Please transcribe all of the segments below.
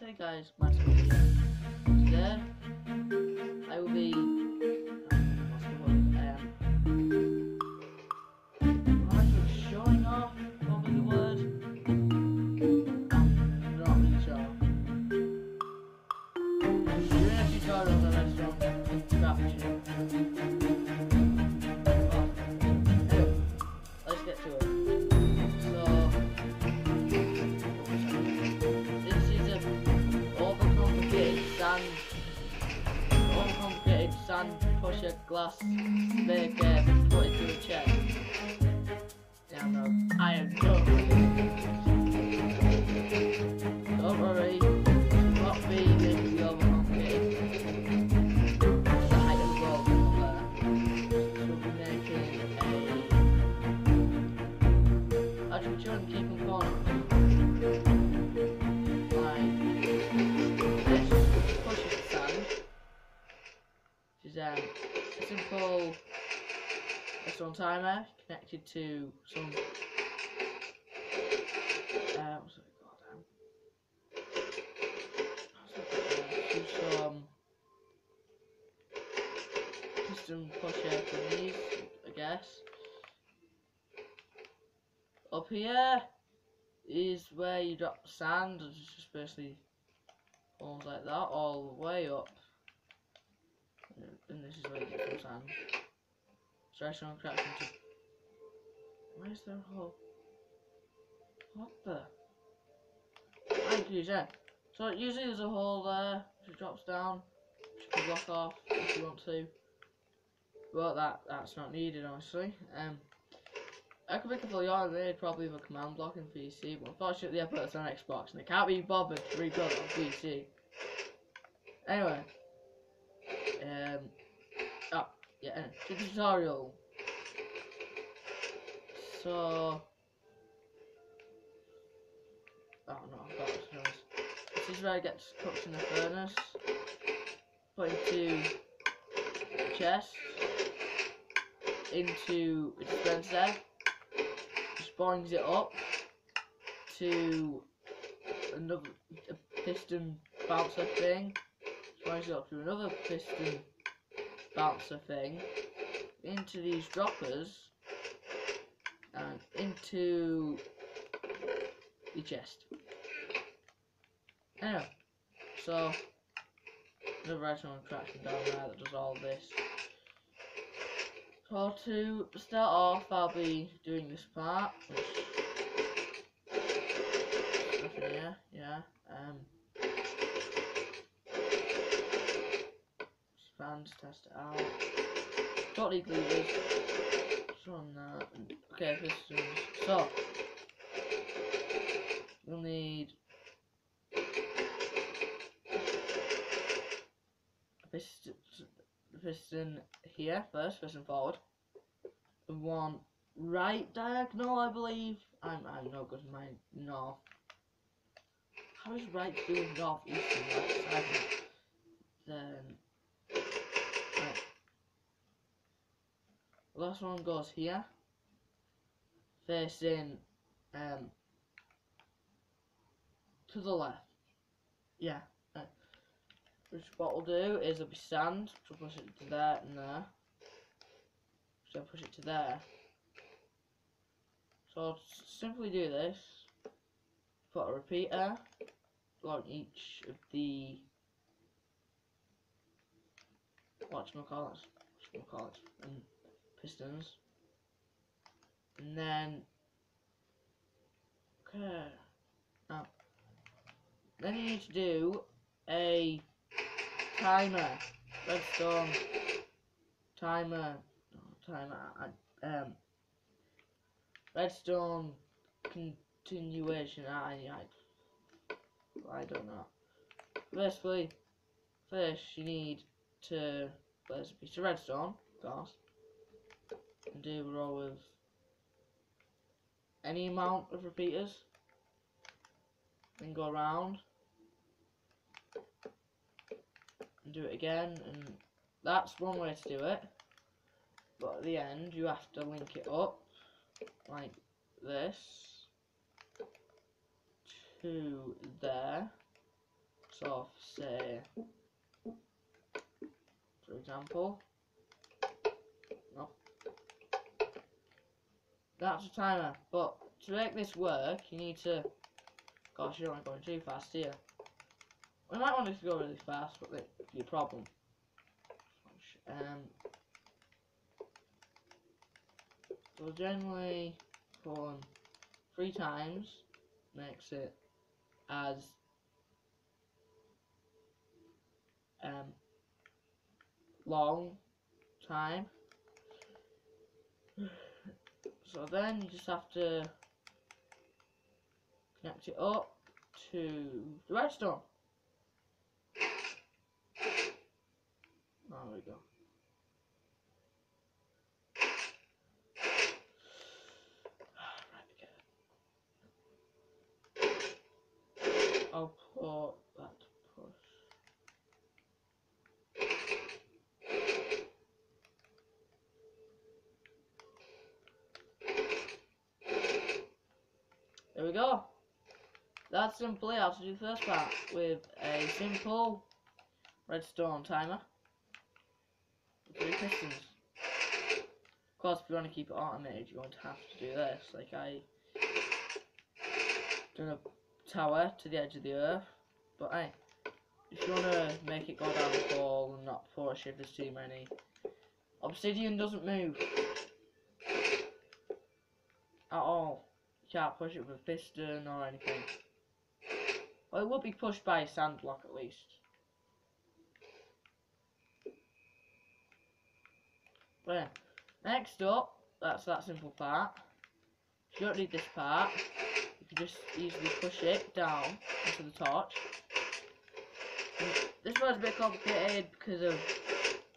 Hey guys, my name is Today, I will be. Glass put connected to some. Uh? Um, called? To some piston pusher thingies, I guess. Up here is where you drop the sand, and it's just basically holes like that all the way up. And this is where you get some sand. Stretch on crack into. There a hole? What the? I'm confused. yeah. So usually there's a hole there, which drops down, which you can block off if you want to. But that that's not needed, honestly. Um, I could make a fully automated probably with a command block in PC, but unfortunately I put it on Xbox and I can't be bothered to rebuild it on PC. Anyway. Um oh, yeah, anyway, tutorial. So Oh no, this. This is where I get cooked in the furnace. Put into chest. Into a dispenser just brings it up to another piston bouncer thing. Brings it up to another piston bouncer thing. Into these droppers and into the chest. Anyway, so another item attraction down there that does all this. So to start off, I'll be doing this part, nothing here, yeah. Um, fans test it out. Don't need levers. That. Uh, okay, pistons. So we'll need piston, piston here first, piston forward. One right diagonal, I believe. I'm I'm no good in my north. How is right doing north, east, and west? Then right. The last one goes here, facing um to the left. Yeah. Right. Which what we'll do is it'll be sand, so push it to there and there. So push it to there. So I'll simply do this. Put a repeater on each of the whatchamacallits, whatchamacallits, and pistons. And then okay. Now then you need to do a timer. Redstone timer no, timer um redstone continuation I I I don't know. Basically first you need to there's a piece of redstone, of course. And do row of any amount of repeaters. Then go around and do it again and that's one way to do it but at the end you have to link it up like this to there so say, for example, no, that's a timer, but to make this work, you need to, gosh, you don't want to go too fast here. We might want it to go really fast, but that could be a problem. Um, so generally, for three times makes it as um, long time. So then you just have to connect it up to the redstone. There we go. I'll put that push. There we go. Simply how to do the first part with uh, a simple redstone timer. Three pistons. Of course, if you want to keep it automated, you're going to have to do this. Like I done a tower to the edge of the earth. But hey, if you want to make it go down the hole and not push if there's too many, obsidian doesn't move at all. You can't push it with a piston or anything. Well, it will be pushed by a sand block at least. But yeah, next up, that's that simple part. You don't need this part. You can just easily push it down into the torch. And this one's a bit complicated because of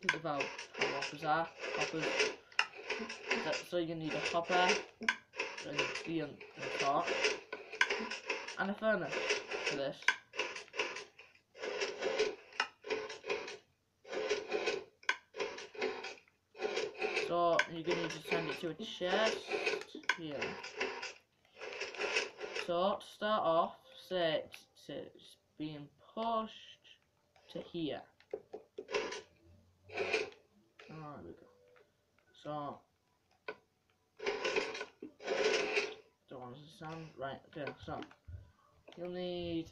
because of how, how hoppers are. Hoppers. So you need a hopper and the, and the torch and a furnace for this. So you're gonna need to send it to a chest here. So to start off, say it's, it's being pushed to here. Oh, there we go. So don't want to sound right. Okay, so you'll need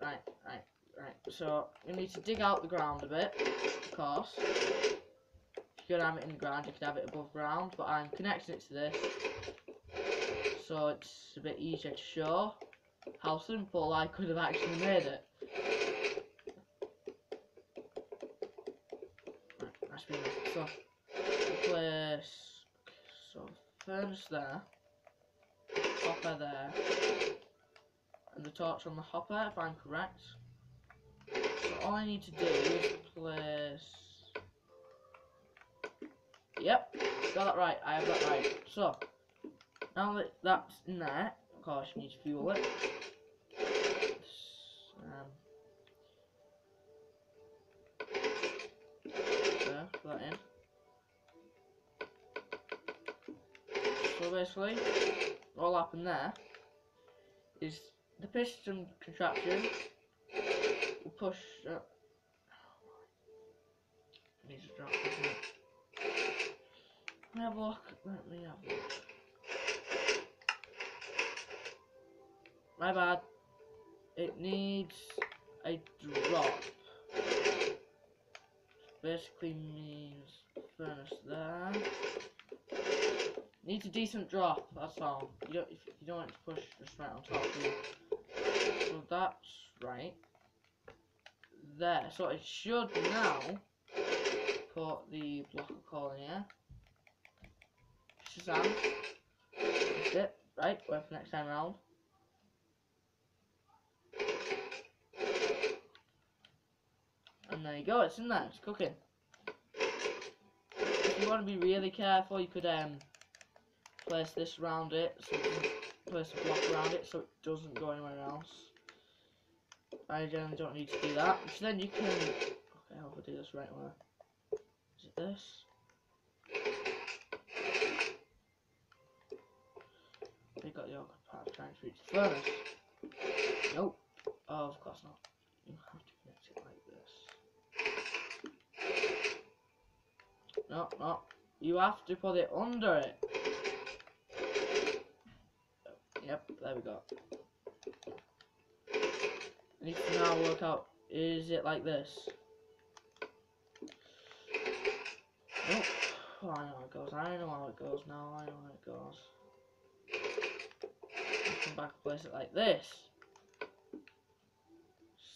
right, right, right. So you need to dig out the ground a bit, of course. If you could have it in the ground, you could have it above ground, but I'm connecting it to this, so it's a bit easier to show how simple I could have actually made it. Right, so place so furnace there, hopper there, and the torch on the hopper if I'm correct. So all I need to do is place Yep, got that right. I have that right. So, now that that's in there, of course you need to fuel it. Um, there, put that in. So basically, all happened there is the piston contraption will push. Uh, needs to drop? Let me have a look. Let me have a look. My bad. It needs a drop. Basically means furnace there. Needs a decent drop, that's all. You don't if you don't want to push just right on top of you. So that's right. There. So it should now put the block of coal in here. Shazam. That's it. Right, wait for next time round. And there you go, it's in there, it's cooking. If you want to be really careful, you could um place this around it, so place a block around it so it doesn't go anywhere else. I generally don't need to do that, which then you can, okay, I hope I do this right way. Is it this? We got the awkward part trying to reach the furnace. Nope. Oh, of course not. You have to connect it like this. No, no. You have to put it under it. Yep, there we go. I need to now work out, is it like this? Oh, I know how it goes. I know how it goes now. I know how it goes. Come back and place it like this.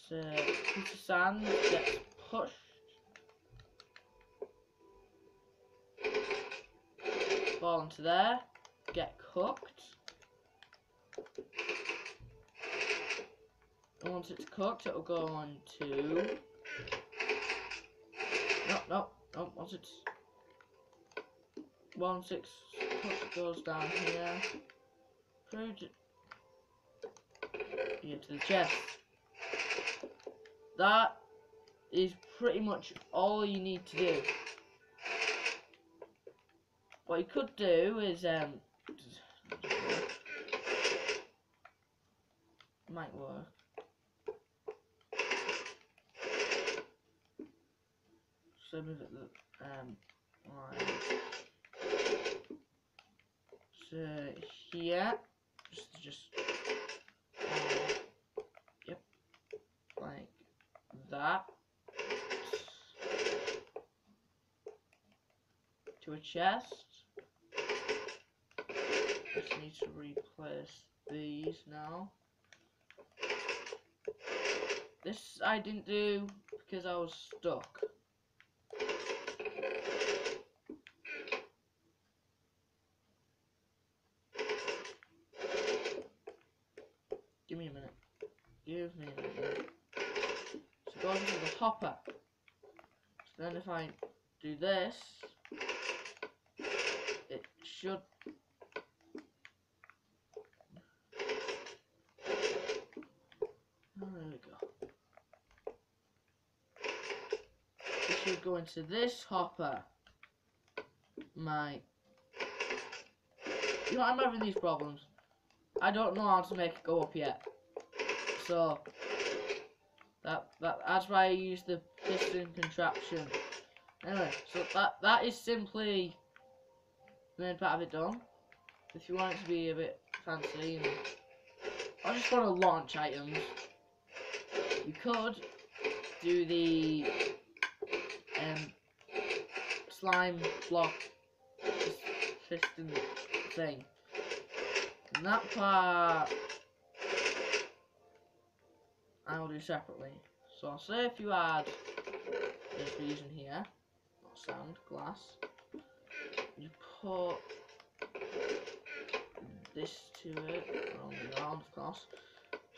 So, piece of sand gets pushed. Fall into there. Get cooked. And once it's cooked, it'll go on to. No, no, no. Once it's one six cooked, goes down here. Here to the chest. That is pretty much all you need to do. What you could do is um might work. So move it um like so here just just uh, yep like that. To a chest. Just need to replace these now this I didn't do because I was stuck Give me a minute. Give me a minute. So go into the hopper. So then if I do this, it should Oh, there we go. It should go into this hopper. My you know, I'm having these problems. I don't know how to make it go up yet. So that that that's why I use the piston contraption. Anyway, so that that is simply the main part of it done. If you want it to be a bit fancy I just want to launch items. You could do the um slime block piston thing. And that part I will do separately. So I'll say if you add this we're here, not sand, glass, you put this to it, around and around of course.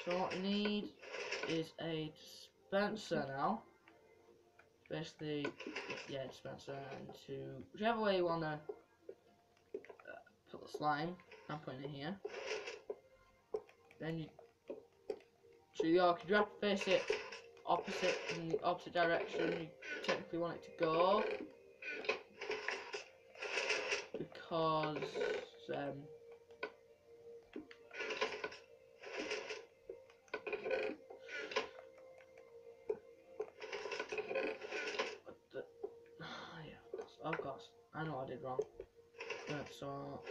So what you need is a dispenser now. Basically, yeah, dispenser into whichever way you want to uh, put the slime. I'm putting it here. Then you, so you, you have to face it opposite in the opposite direction. You technically want it to go because um, the, yeah, of course, I know I did wrong. Right, so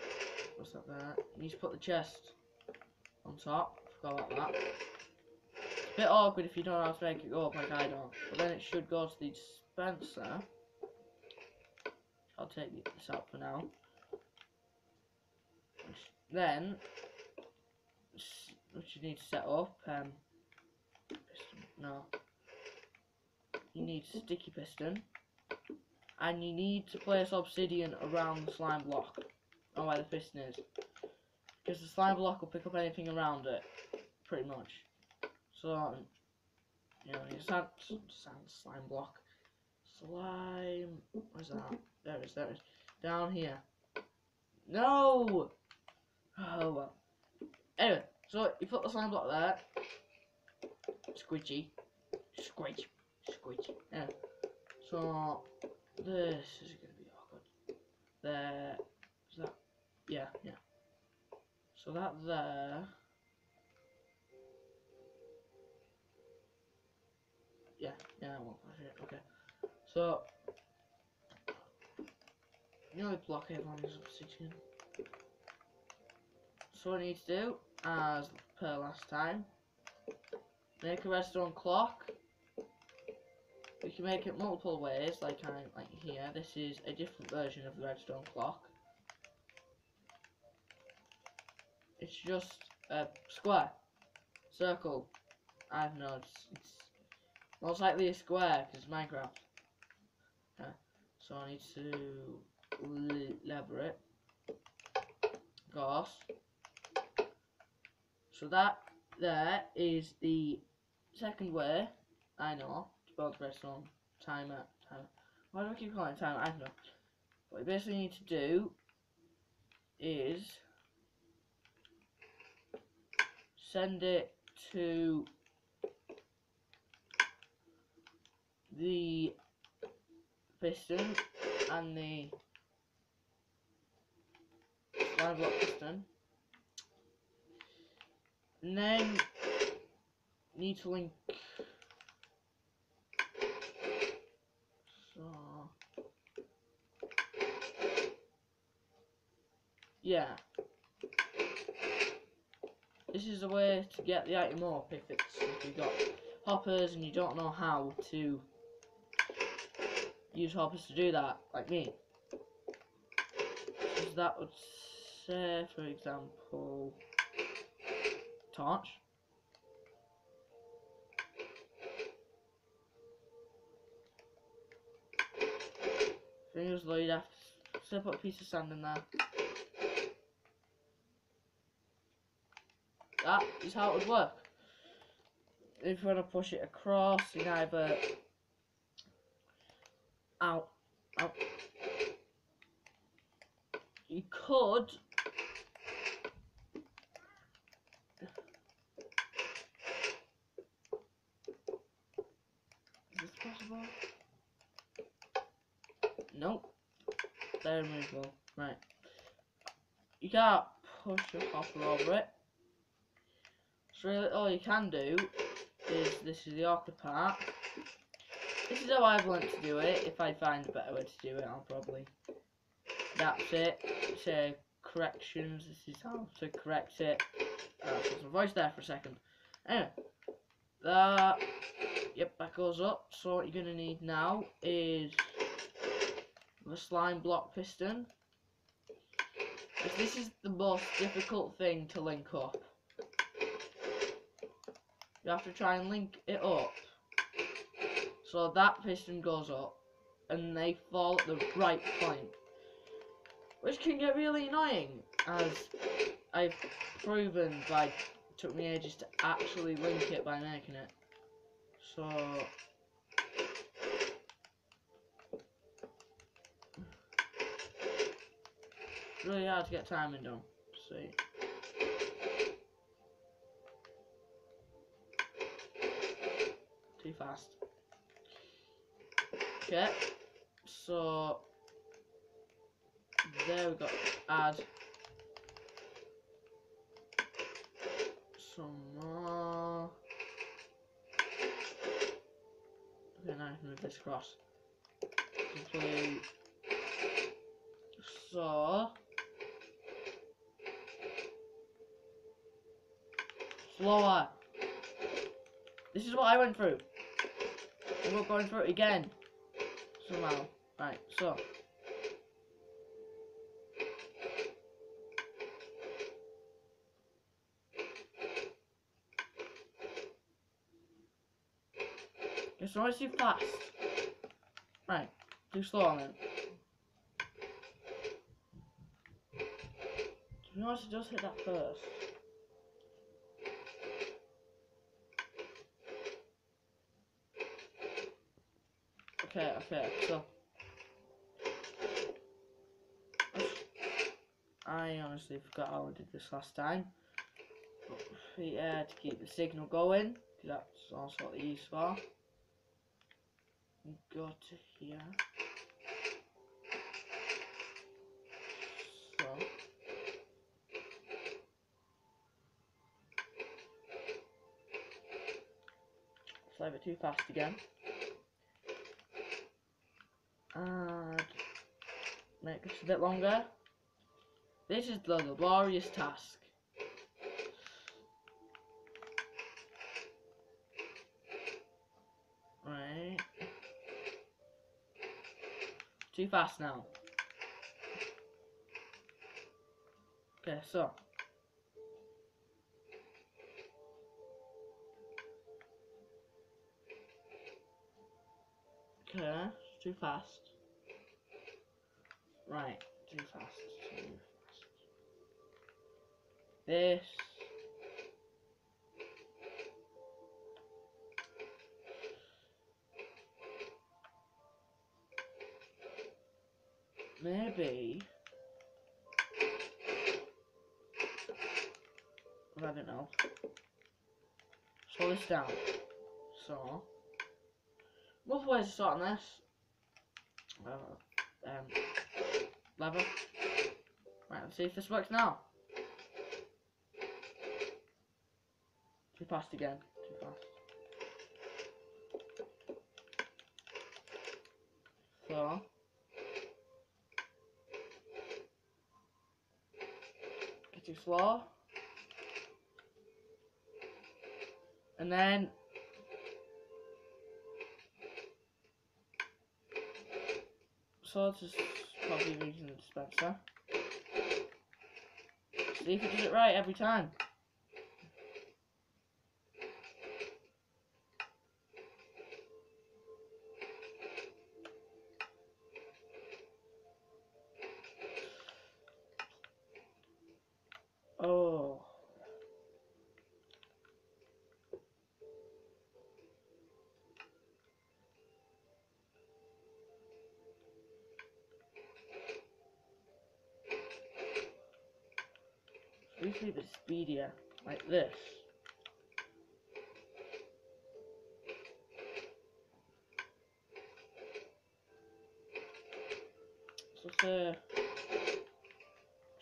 what's that? You need to put the chest on top. Forgot about that. It's a bit awkward if you don't know how to make it go up like I don't. But then it should go to the dispenser. I'll take this out for now. Then, what you need to set up, um, piston, no, you need sticky piston, and you need to place obsidian around the slime block, or where the piston is, because the slime block will pick up anything around it, pretty much. So, um, you know, sand, sand slime block, slime, where's that? There it is, there it is, down here. No! Oh well. Anyway, so you put the slime block there. Squidgy. Squidge. Squidge. Anyway, so this is gonna be awkward. There. Is that? Yeah, yeah. So that there. Yeah, yeah, I won't. Okay. So, nearly block everyone's obsidian. So what I need to do, as per last time, make a redstone clock. We can make it multiple ways, like I like here. This is a different version of the redstone clock. It's just a square, circle. I don't know. It's, most likely a square because Minecraft. Yeah. So I need to lever it. Gosh. So that there is the second way I know to build redstone timer. timer. Why do I keep calling it timer? I don't know. What you basically need to do is send it to the piston and the slime block piston. And then need to link so yeah this is a way to get the item up if it's if you've got hoppers and you don't know how to use hoppers to do that, like me. So that would say, for example, torch. Fingers low, you'd have to put a piece of sand in there. That is how it would work. If you want to push it across, you can either out, out. You could Is this possible? Nope. They're removable. Right. You can't push your hopper over it. So really all you can do is this is the awkward part. This is how I've learned to do it. If I find a better way to do it, I'll probably. That's it. So corrections. This is how to correct it. Uh, put my voice there for a second. Anyway, that. Yep, that goes up. So what you're gonna need now is the slime block piston. This is the most difficult thing to link up. You have to try and link it up so that piston goes up and they fall at the right point. Which can get really annoying as I've proven by took me ages to actually link it by making it. So really hard to get timing done. See. Too fast. Okay, so there we go. Add some more. Okay, now I can move this across. So slower. This is what I went through. We're going through it again somehow. Right, so. It's always too fast. Right, too slow on it. To be honest, just hit that first. So. I honestly forgot how I did this last time. But yeah, to keep the signal going, that's also what they use for. Go to here. So. Too fast again. And make this a bit longer. This is the laborious task. Right. Too fast now. Okay, so. Okay, too fast. Right, too fast, too fast. This. Maybe. I don't know. Slow this down. So. Multiple ways of starting this. Uh, um, lever. Right, let's see if this works now. Too fast again. Too fast. So. Get too slow. And then swords is probably using the dispenser. See if it does it right every time. This. So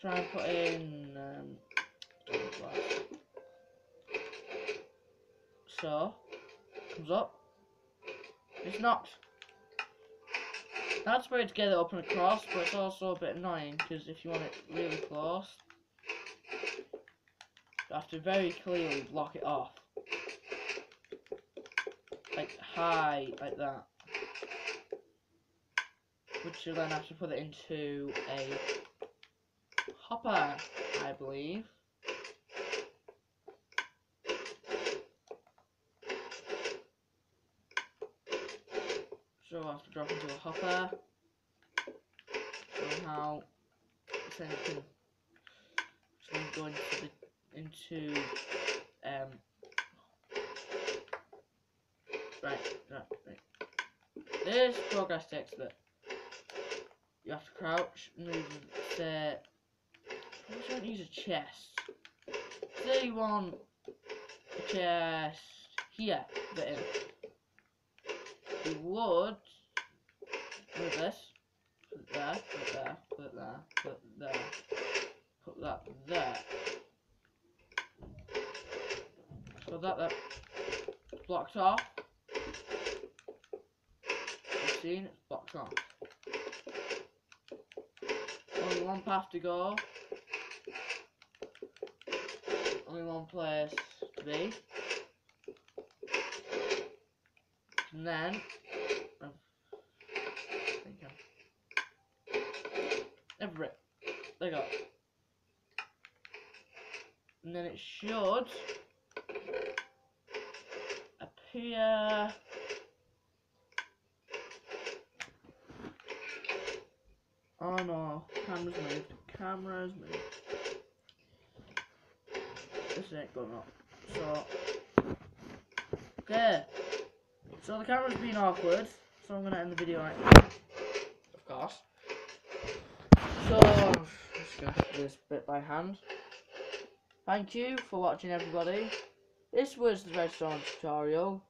try and put in um. So comes up. It's not. That's where to get it up and across, but it's also a bit annoying because if you want it really close, you have to very clearly block it off. Like high, like that. Which you'll then have to put it into a hopper, I believe. So I'll have to drop into a hopper. Somehow, then you can then go into the into um right, right, right. This progress a bit. You have to crouch, move the probably don't use a chest. Say you want a chest here, but in. You would move this, put there, put there, put there, put there, put that there. That that blocked off. You've seen it's blocked off. Only one path to go. Only one place to be. And then I think I'm every there you go. And then it should appear Oh no, camera's moved. Camera's moved. This ain't going up. So Okay. So the camera's been awkward, so I'm gonna end the video right now. Of course. So let's go through this bit by hand. Thank you for watching everybody. This was the redstone tutorial.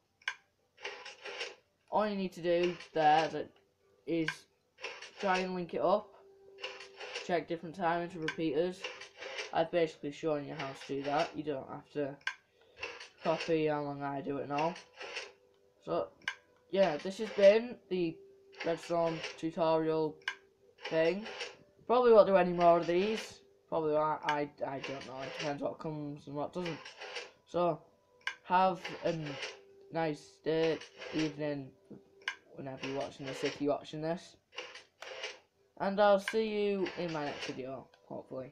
All you need to do there that is try and link it up. Check different timings for repeaters. I've basically shown you how to do that. You don't have to copy how long I do it now. So, yeah, this has been the redstone tutorial thing. Probably won't do any more of these. Probably I, I, I don't know. It depends what comes and what doesn't. So, have a nice day, evening, whenever you're watching this, if you're watching this. And I'll see you in my next video, hopefully.